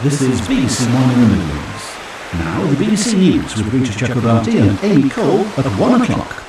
This is BBC One in the Midlands. Now, the BBC News with Rita Chakrabarti and Amy Cole at 1 o'clock.